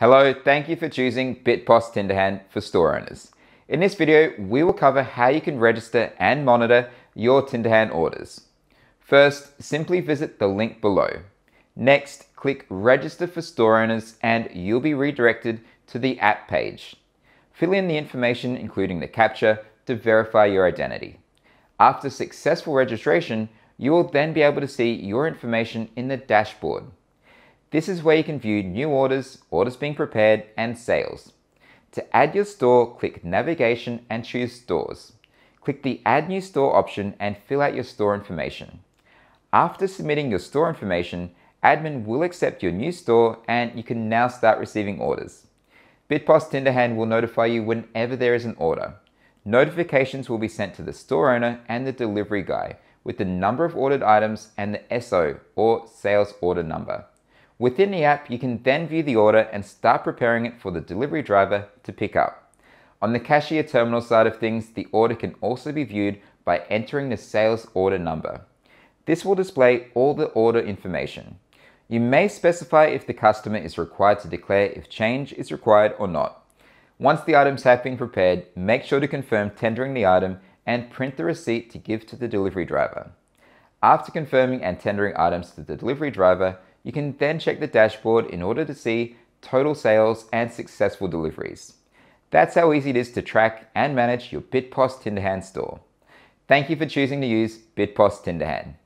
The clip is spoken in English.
Hello, thank you for choosing BitPOS Tindahan for store owners. In this video, we will cover how you can register and monitor your Tindahan orders. First, simply visit the link below. Next, click Register for Store Owners and you'll be redirected to the app page. Fill in the information including the CAPTCHA to verify your identity. After successful registration, you will then be able to see your information in the dashboard. This is where you can view new orders, orders being prepared, and sales. To add your store, click Navigation and choose Stores. Click the Add New Store option and fill out your store information. After submitting your store information, admin will accept your new store and you can now start receiving orders. BitPOS Tindahan will notify you whenever there is an order. Notifications will be sent to the store owner and the delivery guy with the number of ordered items and the SO or sales order number. Within the app, you can then view the order and start preparing it for the delivery driver to pick up. On the cashier terminal side of things, the order can also be viewed by entering the sales order number. This will display all the order information. You may specify if the customer is required to declare if change is required or not. Once the items have been prepared, make sure to confirm tendering the item and print the receipt to give to the delivery driver. After confirming and tendering items to the delivery driver, you can then check the dashboard in order to see total sales and successful deliveries. That's how easy it is to track and manage your BitPOS Tindahan store. Thank you for choosing to use BitPOS Tindahan.